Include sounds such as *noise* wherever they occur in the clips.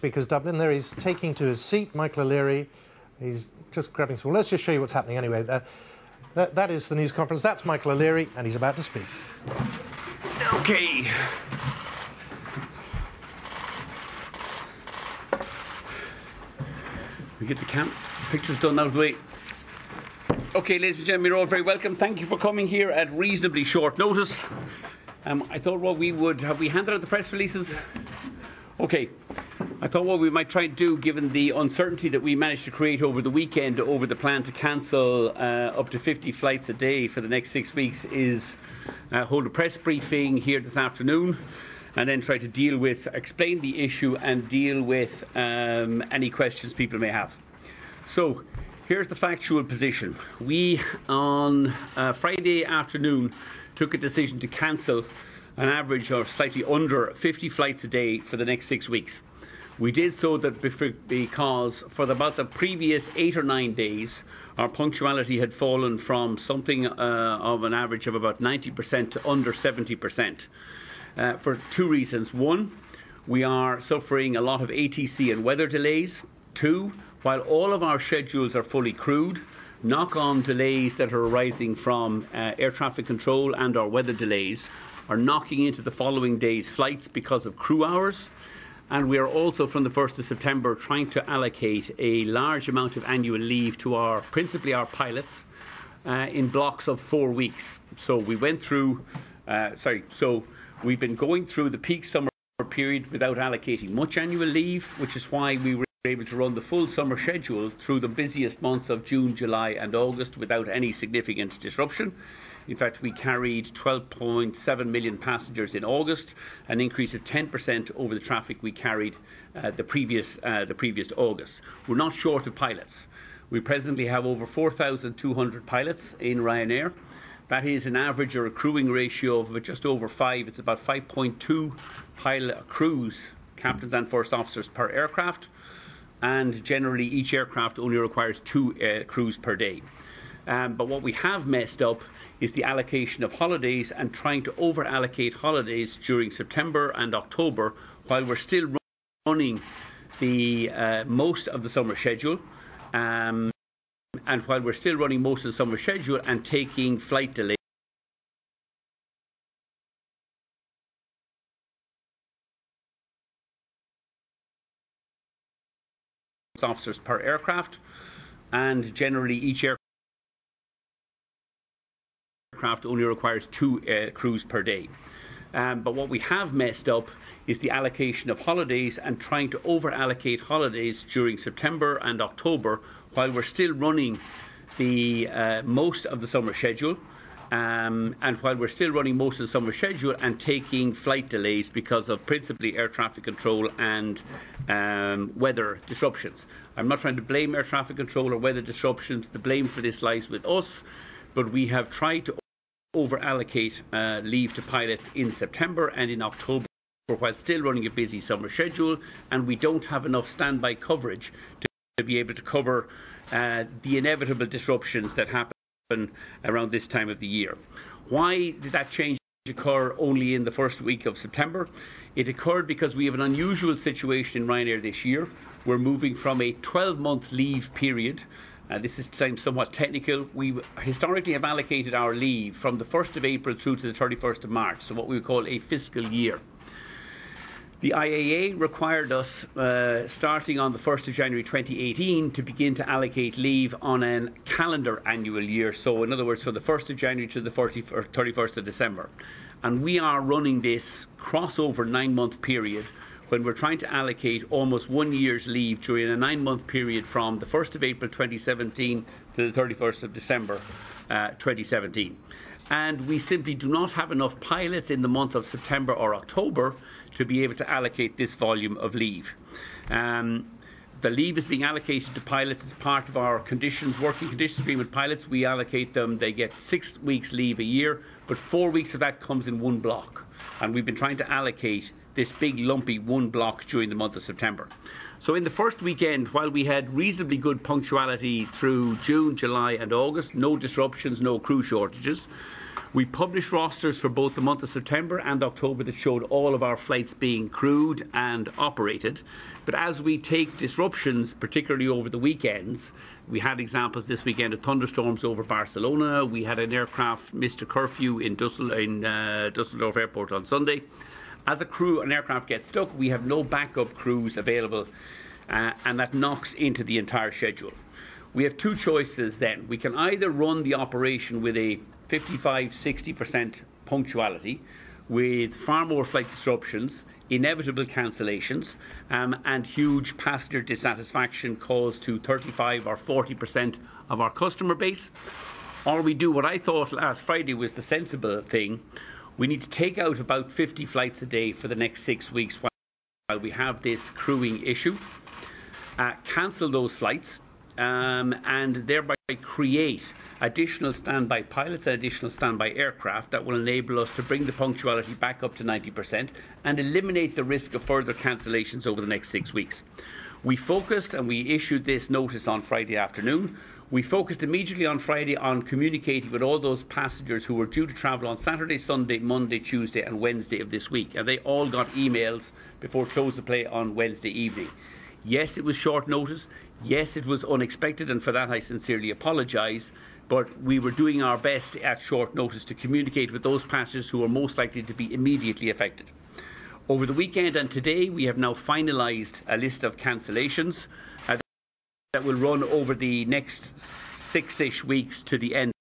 because Dublin, there he's taking to his seat Michael O'Leary. He's just grabbing some. Let's just show you what's happening anyway. That, that is the news conference. That's Michael O'Leary, and he's about to speak. Okay. We get the camp pictures done out of the way. Okay, ladies and gentlemen, you're all very welcome. Thank you for coming here at reasonably short notice. Um, I thought what we would have we handed out the press releases. Okay, I thought what we might try and do, given the uncertainty that we managed to create over the weekend over the plan to cancel uh, up to 50 flights a day for the next six weeks, is uh, hold a press briefing here this afternoon and then try to deal with, explain the issue and deal with um, any questions people may have. So, here's the factual position. We, on uh, Friday afternoon, took a decision to cancel an average or slightly under 50 flights a day for the next six weeks. We did so that because for about the previous eight or nine days, our punctuality had fallen from something uh, of an average of about 90% to under 70%. Uh, for two reasons. One, we are suffering a lot of ATC and weather delays. Two, while all of our schedules are fully crewed, knock on delays that are arising from uh, air traffic control and our weather delays are knocking into the following day's flights because of crew hours and we are also from the 1st of September trying to allocate a large amount of annual leave to our principally our pilots uh, in blocks of four weeks. So we went through, uh, sorry, so we've been going through the peak summer period without allocating much annual leave, which is why we were able to run the full summer schedule through the busiest months of June, July, and August without any significant disruption. In fact, we carried 12.7 million passengers in August, an increase of 10% over the traffic we carried uh, the previous uh, the previous August. We're not short of pilots. We presently have over 4,200 pilots in Ryanair. That is an average or a crewing ratio of just over five. It's about 5.2 pilot crews, captains and first officers per aircraft, and generally each aircraft only requires two uh, crews per day. Um, but what we have messed up is the allocation of holidays and trying to over allocate holidays during September and October while we're still running the uh, most of the summer schedule. Um, and while we're still running most of the summer schedule and taking flight delays. officers per aircraft and generally each aircraft aircraft only requires two uh, crews per day. Um, but what we have messed up is the allocation of holidays and trying to over allocate holidays during September and October while we're still running the uh, most of the summer schedule. Um, and while we're still running most of the summer schedule and taking flight delays because of principally air traffic control and um, weather disruptions. I'm not trying to blame air traffic control or weather disruptions. The blame for this lies with us, but we have tried to over allocate uh, leave to pilots in September and in October while still running a busy summer schedule, and we don't have enough standby coverage to be able to cover uh, the inevitable disruptions that happen around this time of the year. Why did that change occur only in the first week of September? It occurred because we have an unusual situation in Ryanair this year. We're moving from a 12 month leave period uh, this is somewhat technical. We historically have allocated our leave from the 1st of April through to the 31st of March, so what we would call a fiscal year. The IAA required us, uh, starting on the 1st of January 2018, to begin to allocate leave on a calendar annual year. So, in other words, from the 1st of January to the 31st of December. And we are running this crossover nine month period when we're trying to allocate almost one year's leave during a nine month period from the 1st of April 2017 to the 31st of December uh, 2017. And we simply do not have enough pilots in the month of September or October to be able to allocate this volume of leave. Um, the leave is being allocated to pilots as part of our conditions, working conditions agreement. Pilots, we allocate them, they get six weeks leave a year, but four weeks of that comes in one block. And we've been trying to allocate this big lumpy one block during the month of September. So, in the first weekend, while we had reasonably good punctuality through June, July, and August, no disruptions, no crew shortages, we published rosters for both the month of September and October that showed all of our flights being crewed and operated. But as we take disruptions, particularly over the weekends, we had examples this weekend of thunderstorms over Barcelona. We had an aircraft missed a curfew in, Dussel- in uh, Dusseldorf Airport on Sunday. As a crew, an aircraft gets stuck, we have no backup crews available, uh, and that knocks into the entire schedule. We have two choices then. We can either run the operation with a 55 60% punctuality, with far more flight disruptions, inevitable cancellations, um, and huge passenger dissatisfaction caused to 35 or 40% of our customer base. Or we do what I thought last Friday was the sensible thing we need to take out about 50 flights a day for the next six weeks while we have this crewing issue, uh, cancel those flights, um, and thereby create additional standby pilots and additional standby aircraft that will enable us to bring the punctuality back up to 90% and eliminate the risk of further cancellations over the next six weeks. We focused and we issued this notice on Friday afternoon. We focused immediately on Friday on communicating with all those passengers who were due to travel on Saturday, Sunday, Monday, Tuesday, and Wednesday of this week. And they all got emails before close of play on Wednesday evening. Yes, it was short notice. Yes, it was unexpected, and for that I sincerely apologise. But we were doing our best at short notice to communicate with those passengers who are most likely to be immediately affected. Over the weekend and today, we have now finalised a list of cancellations that will run over the next six ish weeks to the end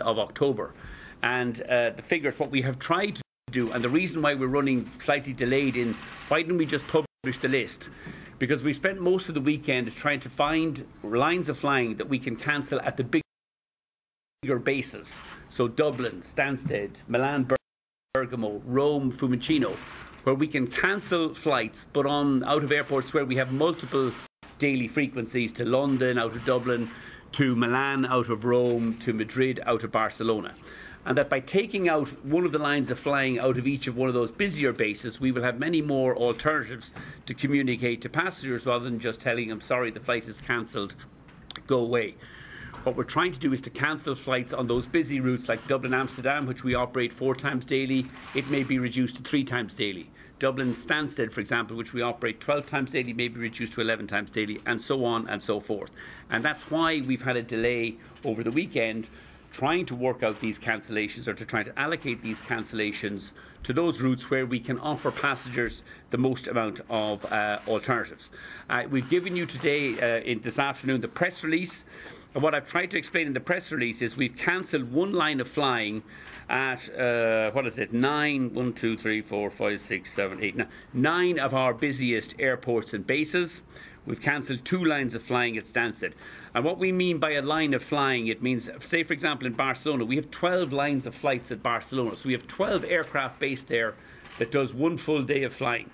of October. And uh, the figures, what we have tried to do, and the reason why we're running slightly delayed in why didn't we just publish the list? Because we spent most of the weekend trying to find lines of flying that we can cancel at the bigger bases. So Dublin, Stansted, Milan, Bergamo, Rome, Fiumicino, where we can cancel flights, but on out of airports where we have multiple daily frequencies to London, out of Dublin, to Milan, out of Rome, to Madrid, out of Barcelona. And that by taking out one of the lines of flying out of each of one of those busier bases, we will have many more alternatives to communicate to passengers rather than just telling them, sorry, the flight is cancelled, go away. What we're trying to do is to cancel flights on those busy routes like Dublin Amsterdam, which we operate four times daily. It may be reduced to three times daily. Dublin Stansted, for example, which we operate 12 times daily, may be reduced to 11 times daily, and so on and so forth. And that's why we've had a delay over the weekend trying to work out these cancellations or to try to allocate these cancellations to those routes where we can offer passengers the most amount of uh, alternatives. Uh, we've given you today, uh, in this afternoon, the press release. And what I've tried to explain in the press release is we've cancelled one line of flying at uh, what is it? Nine, one, two, three, four, five, six, seven, eight, nine, nine of our busiest airports and bases. We've cancelled two lines of flying at Stansted. And what we mean by a line of flying, it means, say, for example, in Barcelona, we have 12 lines of flights at Barcelona. So we have 12 aircraft based there that does one full day of flying.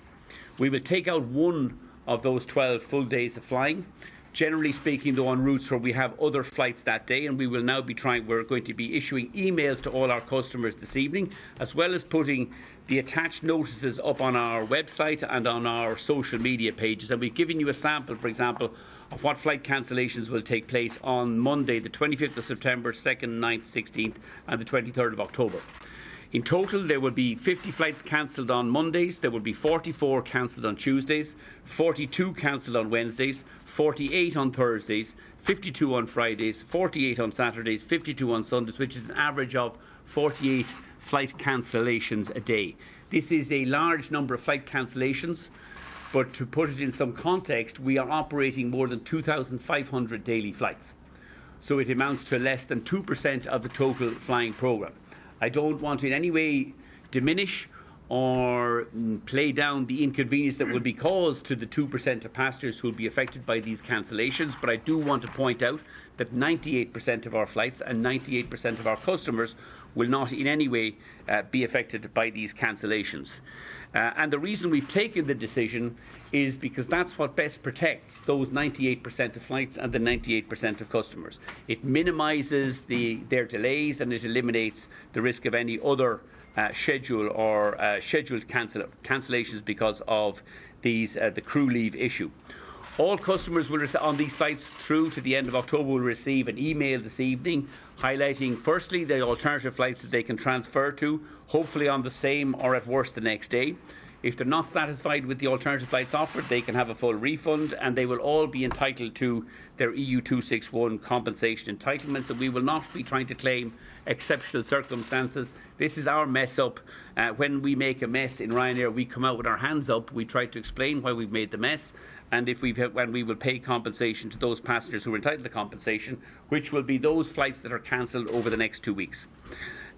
We will take out one of those 12 full days of flying generally speaking, though, on routes where we have other flights that day, and we will now be trying, we're going to be issuing emails to all our customers this evening, as well as putting the attached notices up on our website and on our social media pages. And we've given you a sample, for example, of what flight cancellations will take place on Monday, the 25th of September, 2nd, 9th, 16th, and the 23rd of October. In total, there will be 50 flights cancelled on Mondays, there will be 44 cancelled on Tuesdays, 42 cancelled on Wednesdays, 48 on Thursdays, 52 on Fridays, 48 on Saturdays, 52 on Sundays, which is an average of 48 flight cancellations a day. This is a large number of flight cancellations, but to put it in some context, we are operating more than 2,500 daily flights. So it amounts to less than 2% of the total flying programme. I don't want to in any way diminish or play down the inconvenience that will be caused to the 2% of passengers who will be affected by these cancellations. But I do want to point out that 98% of our flights and 98% of our customers will not in any way uh, be affected by these cancellations. Uh, and the reason we've taken the decision is because that's what best protects those 98% of flights and the 98% of customers. It minimises the, their delays and it eliminates the risk of any other uh, schedule or uh, scheduled cancel- cancellations because of these uh, the crew leave issue. All customers will rec- on these flights through to the end of October will receive an email this evening highlighting firstly the alternative flights that they can transfer to, hopefully on the same or at worst the next day. If they're not satisfied with the alternative flights offered, they can have a full refund and they will all be entitled to their EU 261 compensation entitlements. And we will not be trying to claim exceptional circumstances. This is our mess up. Uh, when we make a mess in Ryanair, we come out with our hands up. We try to explain why we've made the mess. And if we when we will pay compensation to those passengers who are entitled to compensation, which will be those flights that are cancelled over the next two weeks.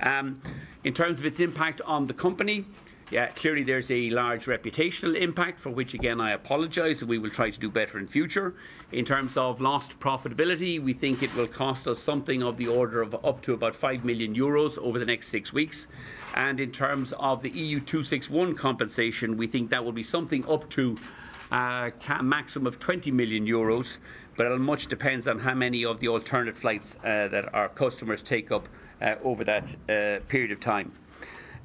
Um, in terms of its impact on the company, yeah, clearly there's a large reputational impact for which again I apologise and we will try to do better in future. In terms of lost profitability, we think it will cost us something of the order of up to about 5 million euros over the next 6 weeks. And in terms of the EU 261 compensation, we think that will be something up to a maximum of 20 million euros, but it much depends on how many of the alternate flights uh, that our customers take up uh, over that uh, period of time.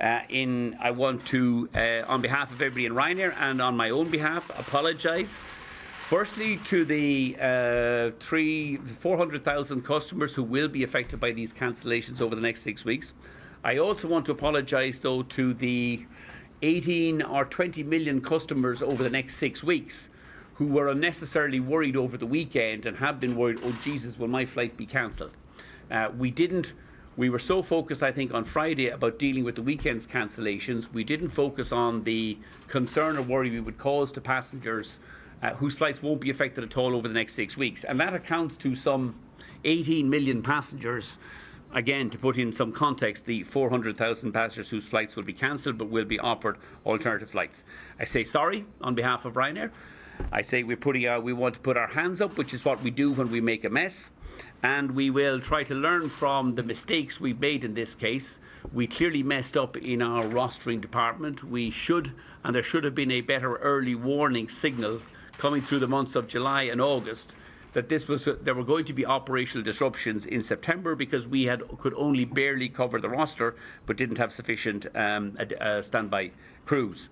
Uh, in, I want to, uh, on behalf of everybody in Ryanair and on my own behalf, apologise. Firstly, to the uh, three, 400,000 customers who will be affected by these cancellations over the next six weeks. I also want to apologise, though, to the 18 or 20 million customers over the next six weeks who were unnecessarily worried over the weekend and have been worried, oh, Jesus, will my flight be cancelled? Uh, we didn't we were so focused, I think, on Friday about dealing with the weekend's cancellations, we didn't focus on the concern or worry we would cause to passengers uh, whose flights won't be affected at all over the next six weeks. And that accounts to some 18 million passengers. Again, to put in some context, the 400,000 passengers whose flights will be cancelled but will be offered alternative flights. I say sorry on behalf of Ryanair. I say we're putting our, we want to put our hands up, which is what we do when we make a mess and we will try to learn from the mistakes we've made in this case. We clearly messed up in our rostering department. We should, and there should have been a better early warning signal coming through the months of July and August that this was there were going to be operational disruptions in September because we had could only barely cover the roster but didn't have sufficient um, uh, standby crews.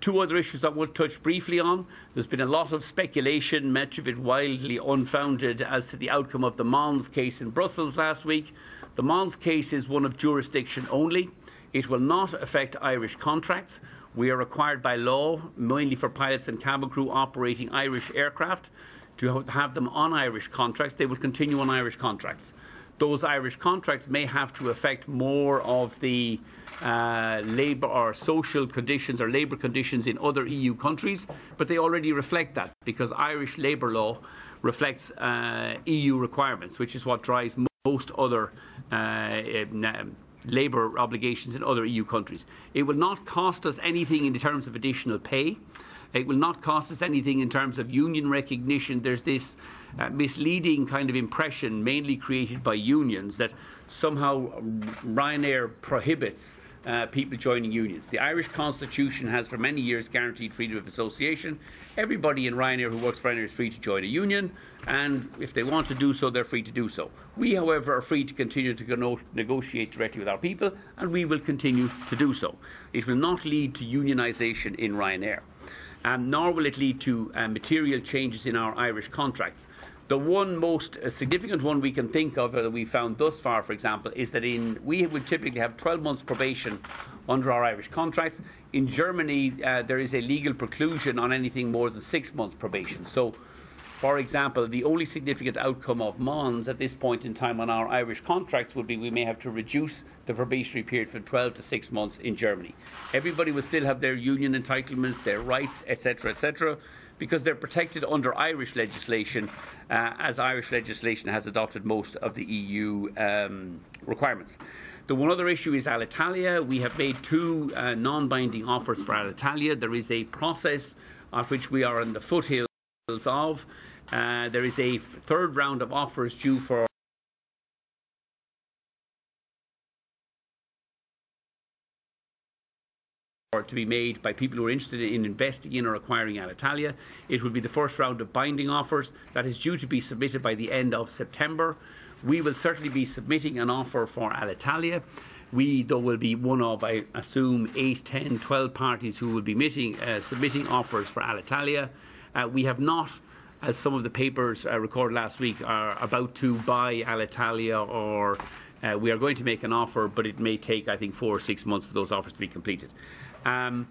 Two other issues I want to touch briefly on. There's been a lot of speculation, much of it wildly unfounded, as to the outcome of the Mons case in Brussels last week. The Mons case is one of jurisdiction only. It will not affect Irish contracts. We are required by law, mainly for pilots and cabin crew operating Irish aircraft, to have them on Irish contracts. They will continue on Irish contracts. Those Irish contracts may have to affect more of the uh, labour or social conditions or labour conditions in other EU countries, but they already reflect that because Irish labour law reflects uh, EU requirements, which is what drives most other uh, um, labour obligations in other EU countries. It will not cost us anything in terms of additional pay. It will not cost us anything in terms of union recognition. There's this uh, misleading kind of impression, mainly created by unions, that somehow Ryanair prohibits uh, people joining unions. The Irish Constitution has for many years guaranteed freedom of association. Everybody in Ryanair who works for Ryanair is free to join a union, and if they want to do so, they're free to do so. We, however, are free to continue to negotiate directly with our people, and we will continue to do so. It will not lead to unionisation in Ryanair, um, nor will it lead to uh, material changes in our Irish contracts. The one most uh, significant one we can think of uh, that we found thus far, for example, is that in we would typically have 12 months probation under our Irish contracts. In Germany, uh, there is a legal preclusion on anything more than six months probation. So, for example, the only significant outcome of Mons at this point in time on our Irish contracts would be we may have to reduce the probationary period from 12 to 6 months in Germany. Everybody will still have their union entitlements, their rights, etc., etc because they're protected under Irish legislation, uh, as Irish legislation has adopted most of the EU um, requirements. The one other issue is Alitalia. We have made two uh, non binding offers for Alitalia. There is a process at which we are in the foothills of. Uh, there is a third round of offers due for to be made by people who are interested in investing in or acquiring Alitalia. It will be the first round of binding offers that is due to be submitted by the end of September. We will certainly be submitting an offer for Alitalia. We, though, will be one of, I assume, 8, 10, 12 parties who will be meeting, uh, submitting offers for Alitalia. Uh, we have not, as some of the papers uh, recorded last week, are about to buy Alitalia or uh, we are going to make an offer, but it may take, I think, four or six months for those offers to be completed. Um,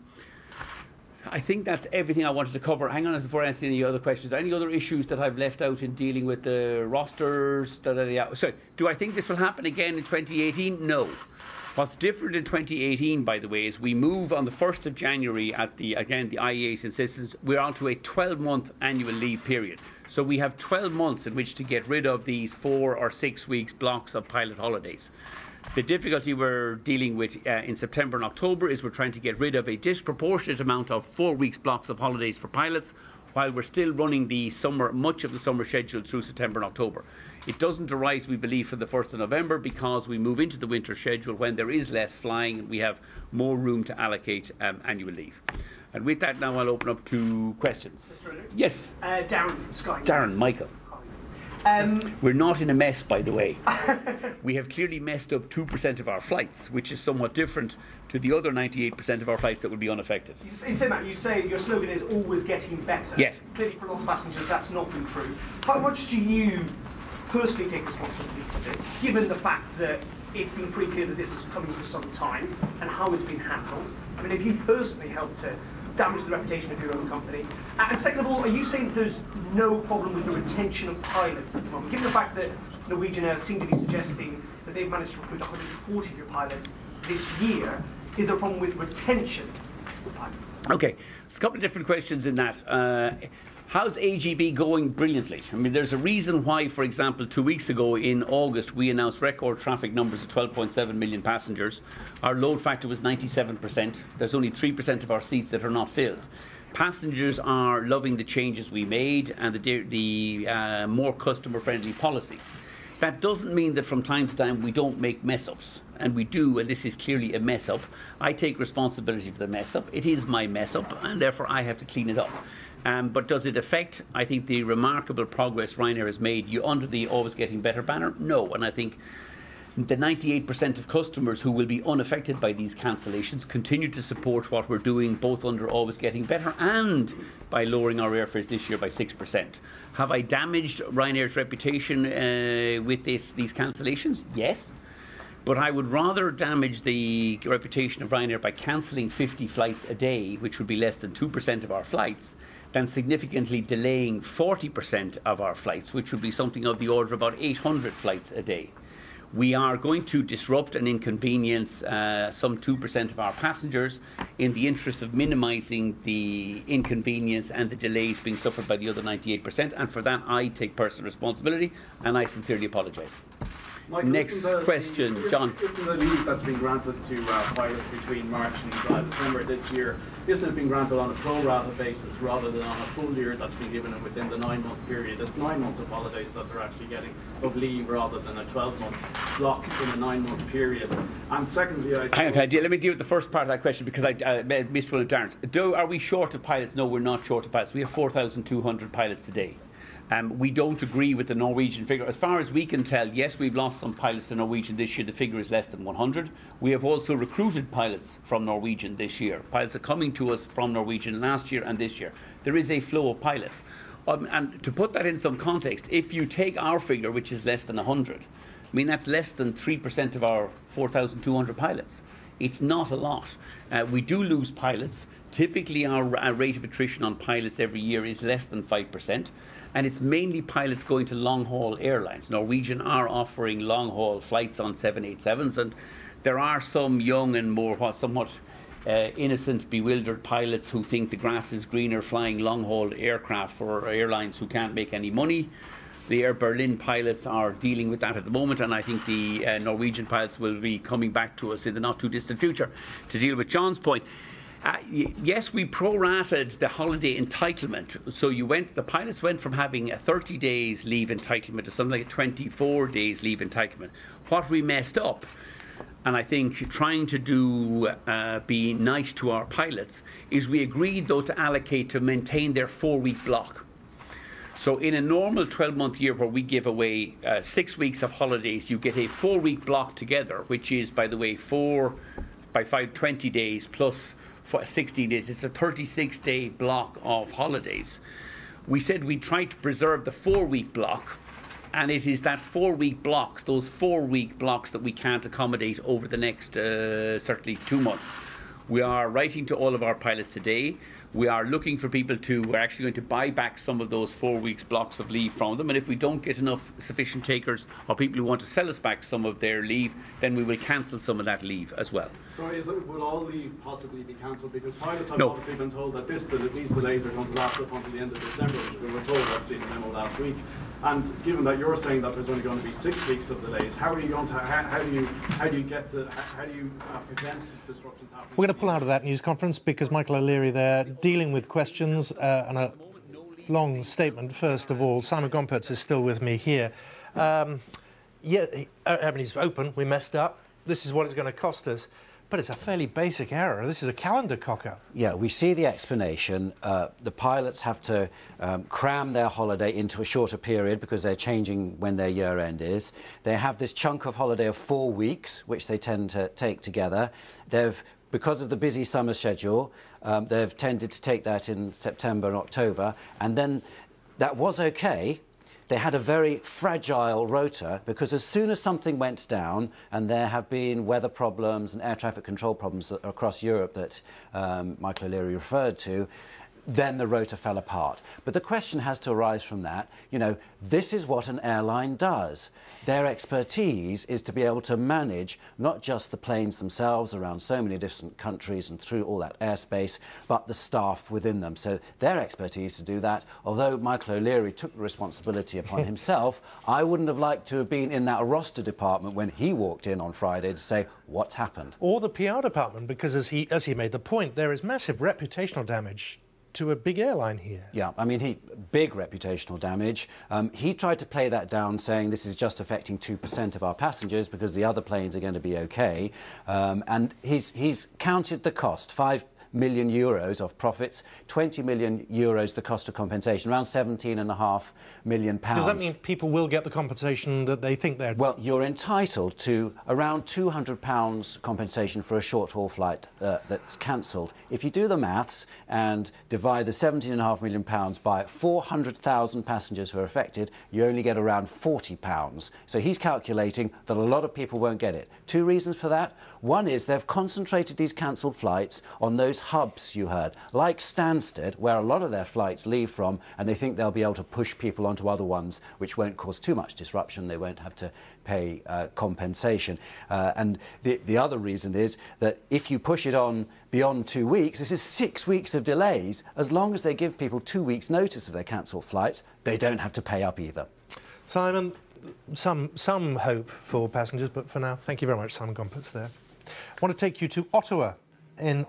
I think that's everything I wanted to cover. Hang on before I any other questions. Any other issues that I've left out in dealing with the rosters? Da, da, da. So, do I think this will happen again in 2018? No. What's different in 2018, by the way, is we move on the 1st of January at the, again, the IAA insists we're on to a 12 month annual leave period. So we have 12 months in which to get rid of these four or six weeks blocks of pilot holidays. The difficulty we're dealing with uh, in September and October is we're trying to get rid of a disproportionate amount of four weeks blocks of holidays for pilots while we're still running the summer, much of the summer schedule through September and October. It doesn't arise, we believe, for the 1st of November because we move into the winter schedule when there is less flying and we have more room to allocate um, annual leave. And with that, now I'll open up to questions. Yes. Uh, Darren from Sky. Darren, Michael. Um, We're not in a mess, by the way. *laughs* we have clearly messed up 2% of our flights, which is somewhat different to the other 98% of our flights that would be unaffected. In saying that, you say your slogan is always getting better. Yes. Clearly, for a lot of passengers, that's not been true. How much do you personally take responsibility for this, given the fact that it's been pretty clear that this was coming for some time and how it's been handled? I mean, have you personally helped to damage the reputation of your own company? And second of all, are you saying there's no problem with the retention of pilots at the moment, given the fact that Norwegian Air seem to be suggesting that they've managed to recruit 140 new pilots this year? Is there a problem with retention of pilots? Okay, there's a couple of different questions in that. Uh, How's AGB going brilliantly? I mean, there's a reason why, for example, two weeks ago in August, we announced record traffic numbers of 12.7 million passengers. Our load factor was 97%. There's only 3% of our seats that are not filled. Passengers are loving the changes we made and the, the uh, more customer friendly policies. That doesn't mean that from time to time we don't make mess ups. And we do, and this is clearly a mess up. I take responsibility for the mess up. It is my mess up, and therefore I have to clean it up. Um, but does it affect, I think, the remarkable progress Ryanair has made you under the always getting better banner? No. And I think the 98% of customers who will be unaffected by these cancellations continue to support what we're doing both under always getting better and by lowering our airfares this year by 6%. Have I damaged Ryanair's reputation uh, with this, these cancellations? Yes. But I would rather damage the reputation of Ryanair by cancelling 50 flights a day, which would be less than 2% of our flights, than significantly delaying 40% of our flights, which would be something of the order of about 800 flights a day. We are going to disrupt and inconvenience uh, some 2% of our passengers in the interest of minimising the inconvenience and the delays being suffered by the other 98%. And for that, I take personal responsibility and I sincerely apologise. Michael, Next the, question, the, John. Isn't the leave that's been granted to uh, pilots between March and uh, December this year, isn't it being granted on a pro rata basis rather than on a full year that's been given within the nine month period? It's nine months of holidays that they're actually getting of leave rather than a 12 month block in a nine month period. And secondly, I Hang on, let me deal with the first part of that question because I uh, missed one of Darren's. Do, are we short of pilots? No, we're not short of pilots. We have 4,200 pilots today. Um, we don't agree with the Norwegian figure. As far as we can tell, yes, we've lost some pilots to Norwegian this year. The figure is less than 100. We have also recruited pilots from Norwegian this year. Pilots are coming to us from Norwegian last year and this year. There is a flow of pilots. Um, and to put that in some context, if you take our figure, which is less than 100, I mean, that's less than 3% of our 4,200 pilots. It's not a lot. Uh, we do lose pilots. Typically, our, our rate of attrition on pilots every year is less than 5% and it's mainly pilots going to long haul airlines. Norwegian are offering long haul flights on 787s, and there are some young and more what, somewhat uh, innocent, bewildered pilots who think the grass is greener flying long haul aircraft for airlines who can't make any money. The Air Berlin pilots are dealing with that at the moment, and I think the uh, Norwegian pilots will be coming back to us in the not too distant future to deal with John's point. Uh, yes, we prorated the holiday entitlement. So you went, the pilots went from having a 30 days leave entitlement to something like a 24 days leave entitlement. What we messed up, and I think trying to do uh, be nice to our pilots, is we agreed though to allocate to maintain their four week block. So, in a normal 12 month year where we give away uh, six weeks of holidays, you get a four week block together, which is, by the way, four by five, 20 days plus 16 days. It's a 36 day block of holidays. We said we try to preserve the four week block, and it is that four week blocks, those four week blocks, that we can't accommodate over the next uh, certainly two months. We are writing to all of our pilots today. We are looking for people to, we're actually going to buy back some of those four weeks blocks of leave from them. And if we don't get enough sufficient takers or people who want to sell us back some of their leave, then we will cancel some of that leave as well. So is it, will all leave possibly be cancelled? Because pilots have No. obviously been told that this, that these delays are going to last up until the end of December, which we were told, I've seen the memo last week. And given that you're saying that there's only going to be six weeks of delays, how are you going to, how, how do you, how do you get to, how, do you uh, prevent disruptions happening? We're going to pull out of that news conference because Michael O'Leary there dealing with questions uh, and a long statement. First of all, Simon Gompertz is still with me here. Um, yeah, uh, I mean, he's open. We messed up. This is what it's going to cost us. But it's a fairly basic error. This is a calendar cocker. Yeah, we see the explanation. Uh, the pilots have to um, cram their holiday into a shorter period because they're changing when their year end is. They have this chunk of holiday of four weeks, which they tend to take together. They've because of the busy summer schedule, um, they've tended to take that in September and October, and then that was okay they had a very fragile rota because as soon as something went down, and there have been weather problems and air traffic control problems across Europe that um, Michael O'Leary referred to, then the rota fell apart. But the question has to arise from that, you know, this is what an airline does. Their expertise is to be able to manage not just the planes themselves around so many different countries and through all that airspace, but the staff within them. So their expertise to do that, although Michael O'Leary took the responsibility upon *laughs* himself, I wouldn't have liked to have been in that roster department when he walked in on Friday to say, what's happened? Or the PR department, because as he, as he made the point, there is massive reputational damage to a big airline here. Yeah, I mean, he big reputational damage. Um, he tried to play that down, saying this is just affecting two percent of our passengers because the other planes are going to be okay. Um, and he's he's counted the cost five million euros of profits, 20 million euros the cost of compensation, around 17 and a half million pounds. Does that mean people will get the compensation that they think they're... Well, you're entitled to around 200 pounds compensation for a short haul flight uh, that's cancelled. If you do the maths and divide the 17 and a half million pounds by 400,000 passengers who are affected, you only get around 40 pounds. So he's calculating that a lot of people won't get it. Two reasons for that. One is they've concentrated these cancelled flights on those hubs you heard, like Stansted, where a lot of their flights leave from, and they think they'll be able to push people onto other ones, which won't cause too much disruption. They won't have to pay uh, compensation. Uh, and the, the other reason is that if you push it on beyond two weeks, this is six weeks of delays. As long as they give people two weeks' notice of their cancelled flights, they don't have to pay up either. Simon, some, some hope for passengers, but for now, thank you very much, Simon Gompertz there. I want to take you to Ottawa in